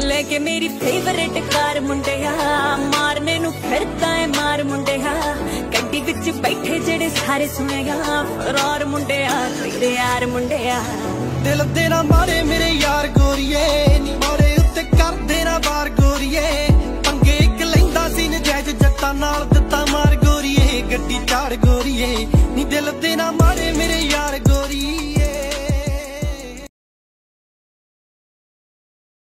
ਲੈ ਕੇ ਮੇਰੀ ਫੇਵਰੇਟ ਕਾਰ ਮੁੰਡਿਆ। ਮਾਰਨੇ ਨੂੰ ਫਿਰਦਾ ਏ, ਮਾਰ ਮੁੰਡਿਆ। ਗੱਡੀ ਵਿੱਚ ਬੈਠੇ ਜਿਹੜੇ ਸਾਰੇ ਸੁਣਿਆ। ਫਰਾਰ ਮੁੰਡਿਆ, ਤੇਰੇ ਯਾਰ ਮੁੰਡਿਆ। ਦਿਲ ਦੇ ਨਾ ਮਾਰੇ ਮੇਰੇ ਯਾਰ ਗੋਰੀਏ, ਨੀ ਮੋਰੇ ਉੱਤੇ ਕਰਦੇ ਨਾ ਬਾਰ ਗੋਰੀਏ। ਪੰਗੇ ਇੱਕ ਲੈਂਦਾ ਸੀ, ਨਜਾਇਜ਼ ਜੱਟਾਂ ਨਾਲ ਦਿੱਤਾ ਮਾਰ ਗੋਰੀਏ। ਗੱਡੀ ਚਾੜ ਗੋਰੀਏ, ਨੀ ਦਿਲ ਦੇ ਨਾ ਮਾਰੇ